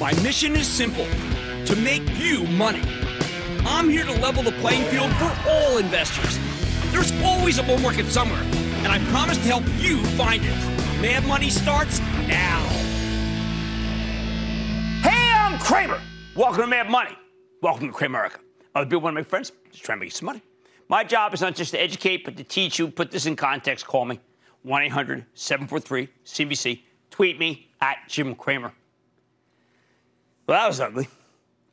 My mission is simple to make you money. I'm here to level the playing field for all investors. There's always a bull market somewhere, and I promise to help you find it. Mad Money starts now. Hey, I'm Cramer. Welcome to Mad Money. Welcome to Cramerica. I'll be one of my friends, just trying to make some money. My job is not just to educate, but to teach you. Put this in context. Call me 1 800 743 CNBC. Tweet me at Jim Cramer. Well, that was ugly.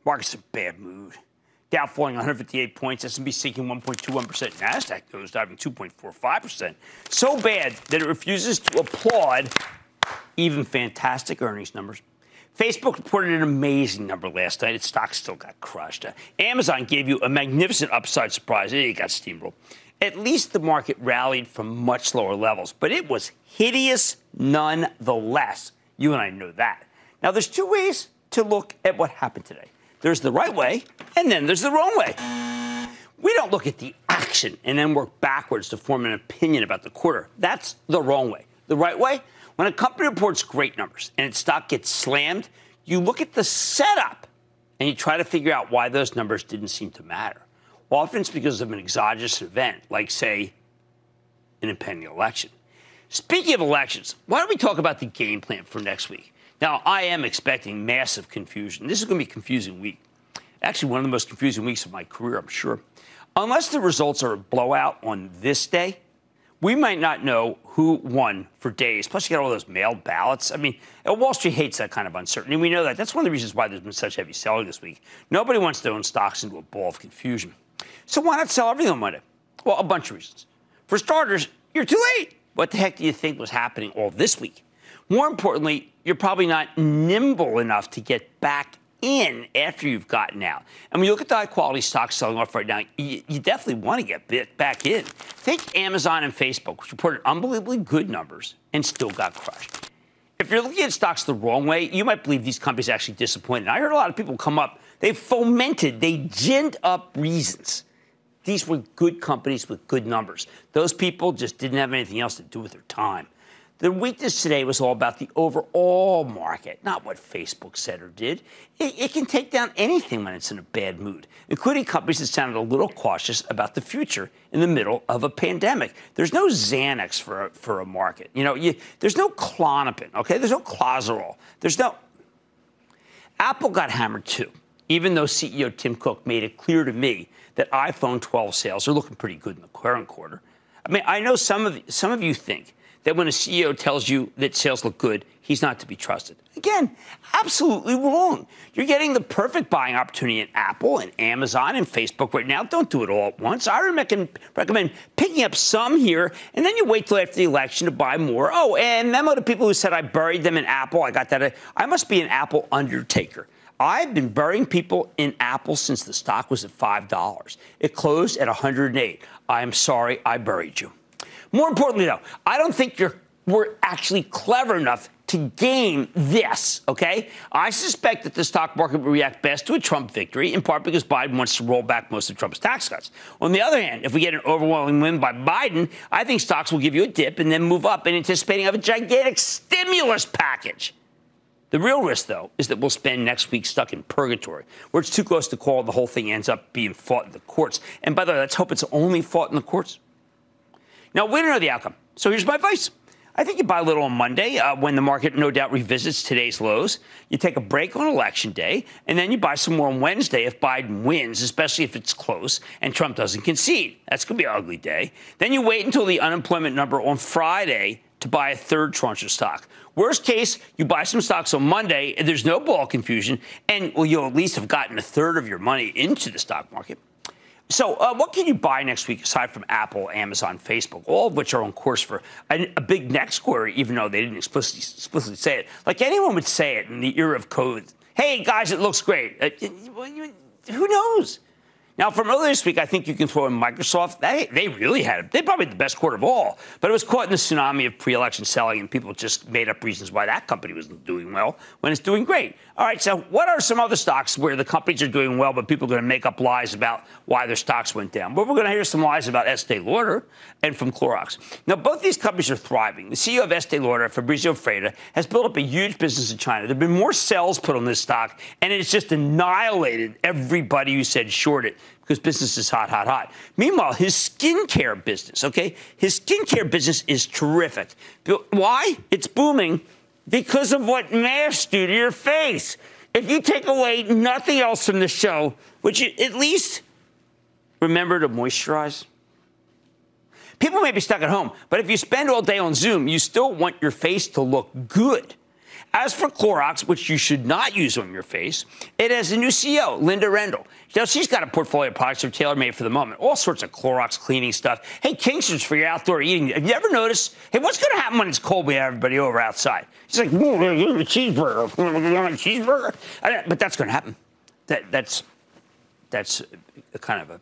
Market's in bad mood. Dow falling 158 points, S&P sinking 1.21%, Nasdaq goes diving 2.45%. So bad that it refuses to applaud even fantastic earnings numbers. Facebook reported an amazing number last night. Its stock still got crushed. Uh, Amazon gave you a magnificent upside surprise. It got steamrolled. At least the market rallied from much lower levels, but it was hideous nonetheless. You and I know that. Now, there's two ways to look at what happened today. There's the right way, and then there's the wrong way. We don't look at the action and then work backwards to form an opinion about the quarter. That's the wrong way. The right way, when a company reports great numbers and its stock gets slammed, you look at the setup and you try to figure out why those numbers didn't seem to matter. Often it's because of an exogenous event, like, say, an impending election. Speaking of elections, why don't we talk about the game plan for next week? Now, I am expecting massive confusion. This is going to be a confusing week. Actually, one of the most confusing weeks of my career, I'm sure. Unless the results are a blowout on this day, we might not know who won for days. Plus, you got all those mailed ballots. I mean, Wall Street hates that kind of uncertainty. We know that. That's one of the reasons why there's been such heavy selling this week. Nobody wants to own stocks into a ball of confusion. So why not sell everything on Monday? Well, a bunch of reasons. For starters, you're too late. What the heck do you think was happening all this week? More importantly, you're probably not nimble enough to get back in after you've gotten out. And when you look at the high quality stocks selling off right now, you, you definitely want to get back in. Think Amazon and Facebook, which reported unbelievably good numbers and still got crushed. If you're looking at stocks the wrong way, you might believe these companies actually disappointed. I heard a lot of people come up, they fomented, they ginned up reasons. These were good companies with good numbers. Those people just didn't have anything else to do with their time. The weakness today was all about the overall market, not what Facebook said or did. It, it, can take down anything when it's in a bad mood, including companies that sounded a little cautious about the future in the middle of a pandemic. There's no Xanax for a, for a market. You know, you, there's no Klonopin, okay? There's no Clozaril. There's no. Apple got hammered too, even though CEO Tim Cook made it clear to me that iPhone 12 sales are looking pretty good in the current quarter. I mean, I know some of some of you think that when a CEO tells you that sales look good, he's not to be trusted. Again, absolutely wrong. You're getting the perfect buying opportunity in Apple and Amazon and Facebook right now. Don't do it all at once. I recommend picking up some here, and then you wait till after the election to buy more. Oh, and memo to people who said I buried them in Apple. I got that. I must be an Apple undertaker. I've been burying people in Apple since the stock was at $5. It closed at 108. I am sorry I buried you. More importantly, though, I don't think you're we're actually clever enough to game this, okay? I suspect that the stock market will react best to a Trump victory, in part because Biden wants to roll back most of Trump's tax cuts. On the other hand, if we get an overwhelming win by Biden, I think stocks will give you a dip and then move up in anticipating of a gigantic stimulus package. The real risk, though, is that we'll spend next week stuck in purgatory, where it's too close to call the whole thing ends up being fought in the courts. And by the way, let's hope it's only fought in the courts. Now, we don't know the outcome. So here's my advice. I think you buy a little on Monday uh, when the market no doubt revisits today's lows. You take a break on election day, and then you buy some more on Wednesday if Biden wins, especially if it's close and Trump doesn't concede. That's going to be an ugly day. Then you wait until the unemployment number on Friday to buy a third tranche of stock. Worst case, you buy some stocks on Monday, and there's no ball confusion, and well, you'll at least have gotten a third of your money into the stock market. So, uh, what can you buy next week aside from Apple, Amazon, Facebook, all of which are on course for a, a big next quarter, even though they didn't explicitly, explicitly, say it? Like anyone would say it in the era of COVID. Hey, guys, it looks great. Uh, who knows? Now, from earlier this week, I think you can throw in Microsoft. They, they really had They probably the best quarter of all, but it was caught in the tsunami of pre-election selling, and people just made up reasons why that company was doing well when it's doing great. All right, so what are some other stocks where the companies are doing well, but people are going to make up lies about why their stocks went down? Well, we're going to hear some lies about Estee Lauder and from Clorox. Now, both these companies are thriving. The CEO of Estee Lauder, Fabrizio Freda, has built up a huge business in China. There have been more sales put on this stock, and it's just annihilated everybody who said short it because business is hot, hot, hot. Meanwhile, his skincare business, okay, his skincare business is terrific. Why? It's booming because of what masks do to your face. If you take away nothing else from the show, would you at least remember to moisturize? People may be stuck at home, but if you spend all day on Zoom, you still want your face to look good. As for Clorox, which you should not use on your face, it has a new CEO, Linda Rendle. Now, she's got a portfolio of products that are tailor-made for the moment. All sorts of Clorox cleaning stuff. Hey, Kingsford's for your outdoor eating. Have you ever noticed? Hey, what's going to happen when it's cold? We have everybody over outside. She's like, cheeseburger, cheeseburger. But that's going to happen. That, that's that's kind of a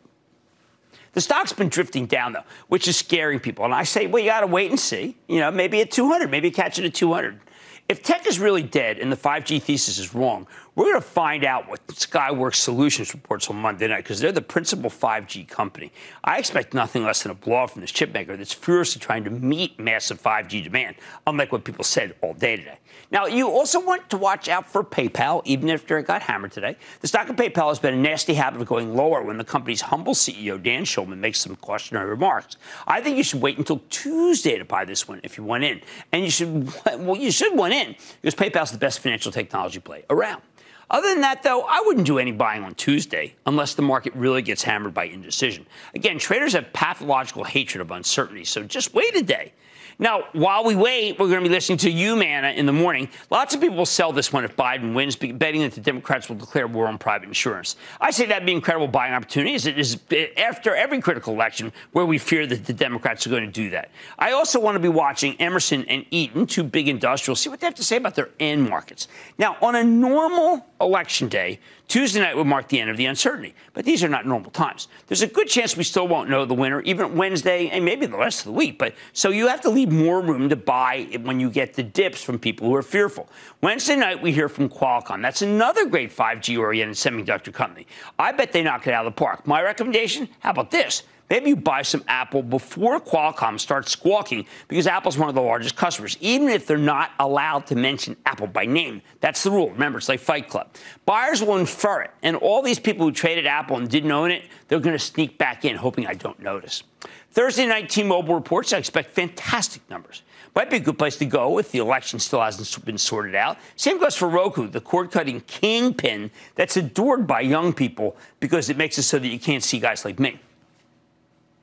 the stock's been drifting down, though, which is scaring people. And I say, well, you got to wait and see. You know, maybe at 200, maybe catch it at 200. If tech is really dead and the 5G thesis is wrong, we're going to find out what Skyworks Solutions reports on Monday night because they're the principal 5G company. I expect nothing less than a blow from this chipmaker that's furiously trying to meet massive 5G demand, unlike what people said all day today. Now, you also want to watch out for PayPal, even after it got hammered today. The stock of PayPal has been a nasty habit of going lower when the company's humble CEO, Dan Schulman, makes some cautionary remarks. I think you should wait until Tuesday to buy this one if you want in. And you should, well, you should want in because PayPal's the best financial technology play around. Other than that, though, I wouldn't do any buying on Tuesday unless the market really gets hammered by indecision. Again, traders have pathological hatred of uncertainty, so just wait a day. Now, while we wait, we're going to be listening to Humana in the morning. Lots of people will sell this one if Biden wins, betting that the Democrats will declare war on private insurance. I say that'd be incredible buying opportunity. It is eh, after every critical election where we fear that the Democrats are going to do that. I also want to be watching Emerson and Eaton, two big industrials, see what they have to say about their end markets. Now, on a normal election day, Tuesday night would mark the end of the uncertainty, but these are not normal times. There's a good chance we still won't know the winner, even Wednesday and maybe the rest of the week. But so you have to leave more room to buy when you get the dips from people who are fearful. Wednesday night we hear from Qualcomm. That's another great 5G oriented semiconductor company. I bet they knock it out of the park. My recommendation: How about this? Maybe you buy some Apple before Qualcomm starts squawking because Apple's one of the largest customers, even if they're not allowed to mention Apple by name. That's the rule. Remember, it's like Fight Club. Buyers will infer it, and all these people who traded Apple and didn't own it, they're going to sneak back in, hoping I don't notice. Thursday night, T-Mobile reports. I expect fantastic numbers. Might be a good place to go if the election still hasn't been sorted out. Same goes for Roku, the cord-cutting kingpin that's adored by young people because it makes it so that you can't see guys like me.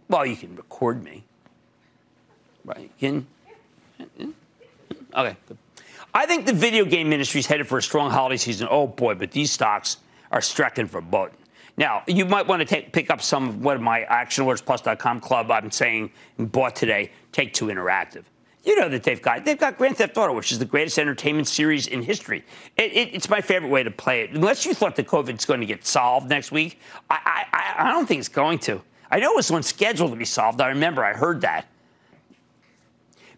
Well, you can record me. Right? You can. Okay. Good. I think the video game industry is headed for a strong holiday season. Oh boy, but these stocks are stricken for boat. Now, you might want to take, pick up some of what my ActionAlertsPlus.com club I'm saying bought today, Take Two Interactive. You know that they've got they've got Grand Theft Auto, which is the greatest entertainment series in history. It, it, it's my favorite way to play it. Unless you thought the COVID's going to get solved next week, I, I, I don't think it's going to. I know it was one scheduled to be solved. I remember I heard that.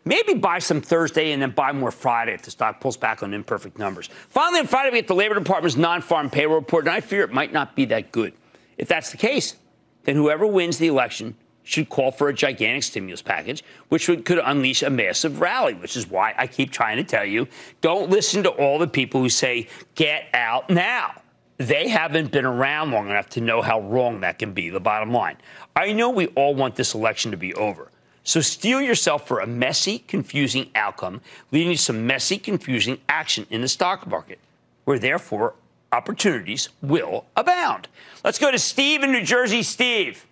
Maybe buy some Thursday and then buy more Friday if the stock pulls back on imperfect numbers. Finally, on Friday, we get the Labor Department's non farm payroll report, and I fear it might not be that good. If that's the case, then whoever wins the election should call for a gigantic stimulus package, which would, could unleash a massive rally, which is why I keep trying to tell you don't listen to all the people who say, get out now. They haven't been around long enough to know how wrong that can be, the bottom line. I know we all want this election to be over. So steel yourself for a messy, confusing outcome, leading to some messy, confusing action in the stock market, where therefore opportunities will abound. Let's go to Steve in New Jersey. Steve.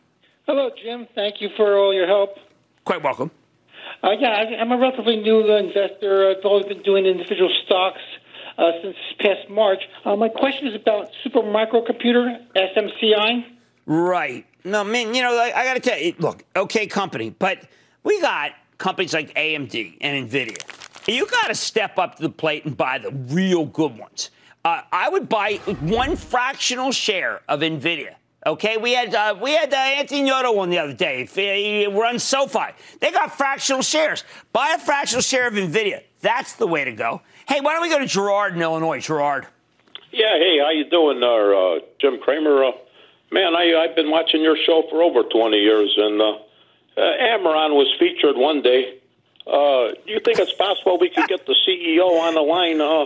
Hello, Jim. Thank you for all your help. Quite welcome. Uh, yeah, I'm a relatively new investor. I've always been doing individual stocks uh, since past March. Uh, my question is about Super Microcomputer, SMCI. Right. No, man, you know, I, I got to tell you, look, okay company, but we got companies like AMD and NVIDIA. You got to step up to the plate and buy the real good ones. Uh, I would buy one fractional share of NVIDIA Okay, we had uh, we had uh, Anthony Noto one the other day. He runs SoFi. They got fractional shares. Buy a fractional share of Nvidia. That's the way to go. Hey, why don't we go to Gerard in Illinois? Gerard. Yeah. Hey, how you doing, there, uh, Jim Cramer? Uh, man, I I've been watching your show for over 20 years, and uh, uh, Amarin was featured one day. Uh, do you think it's possible we could get the CEO on the line? Uh,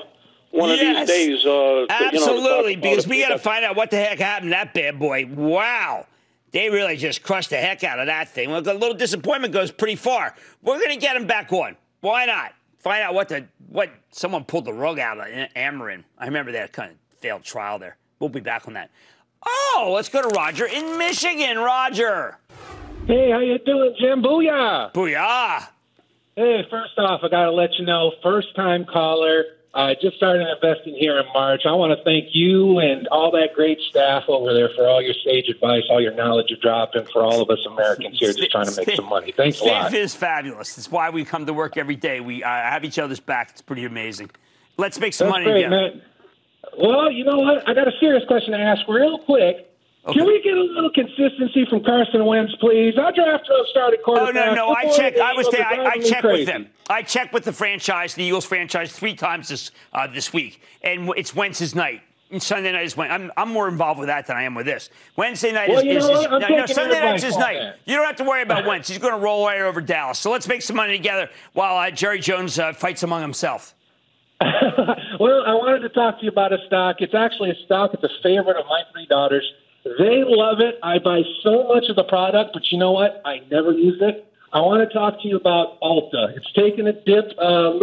one yes. of these days. Uh, Absolutely, you know, because we got to find out what the heck happened to that bad boy. Wow. They really just crushed the heck out of that thing. Well, a little disappointment goes pretty far. We're going to get him back on. Why not? Find out what the what someone pulled the rug out of eh, Amarin. I remember that kind of failed trial there. We'll be back on that. Oh, let's go to Roger in Michigan. Roger. Hey, how you doing, Jim? Booyah! Booyah! Hey, first off, I got to let you know, first time caller. I just started investing here in March. I want to thank you and all that great staff over there for all your sage advice, all your knowledge you're dropping for all of us Americans here just trying to make some money. Thanks Steve a lot. Steve is fabulous. It's why we come to work every day. We uh, have each other's back. It's pretty amazing. Let's make some That's money great, together. Man. Well, you know what? I got a serious question to ask real quick. Okay. Can we get a little consistency from Carson Wentz, please? Our draft started quarterback. Oh no, no, I checked. I was there. I, I checked with them. I checked with the franchise, the Eagles franchise, three times this uh, this week, and it's Wentz's night. And Sunday night is when I'm, I'm more involved with that than I am with this. Wednesday night well, is, you is, is no, no, Sunday night's his night. That. You don't have to worry about Wentz. He's going to roll right over Dallas. So let's make some money together while uh, Jerry Jones uh, fights among himself. well, I wanted to talk to you about a stock. It's actually a stock. It's a favorite of my three daughters. They love it. I buy so much of the product, but you know what? I never use it. I want to talk to you about Ulta. It's taken a dip, uh,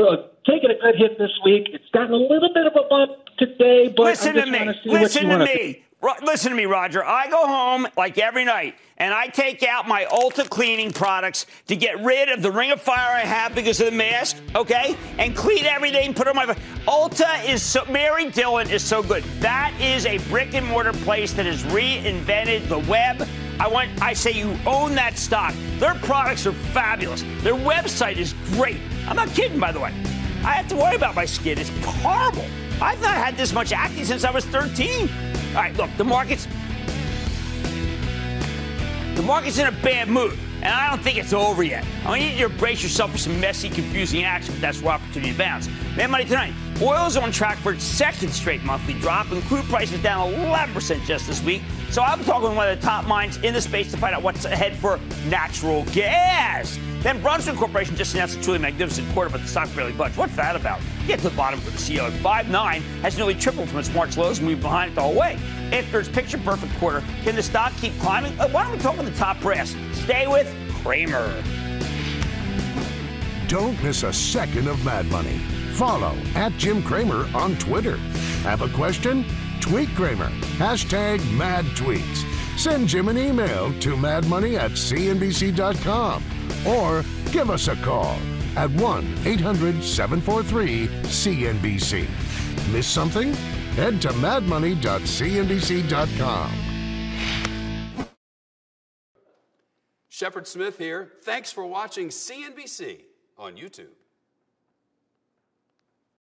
taken a good hit this week. It's gotten a little bit of a bump today, but listen to me. Listen to me. Listen to me, Roger. I go home like every night and I take out my Ulta cleaning products to get rid of the ring of fire I have because of the mask, okay? And clean everything, put on my. Ulta is so. Mary Dillon is so good. That is a brick and mortar place that has reinvented the web. I want. I say you own that stock. Their products are fabulous. Their website is great. I'm not kidding, by the way. I have to worry about my skin. It's horrible. I've not had this much acne since I was 13. All right, look, the market's the market's in a bad mood, and I don't think it's over yet. I want you to brace yourself for some messy, confusing action, but that's where opportunity abounds. Mad Money tonight. Oil's on track for its second straight monthly drop, and crude prices down 11% just this week. So I'm talking with one of the top minds in the space to find out what's ahead for natural gas. Then Brunswick Corporation just announced a truly magnificent quarter, but the stock barely budged. What's that about? Get to the bottom for the CEO at 5.9 has nearly tripled from its March lows and moved behind it the whole way. After its picture perfect quarter, can the stock keep climbing? Uh, why don't we talk with the top brass? Stay with Cramer. Don't miss a second of Mad Money. Follow at Jim Cramer on Twitter. Have a question? Tweet Cramer. Hashtag mad tweets. Send Jim an email to madmoney at cnbc.com or give us a call at 1 800 743 CNBC. Miss something? Head to madmoney.cnbc.com. Shepard Smith here. Thanks for watching CNBC on YouTube.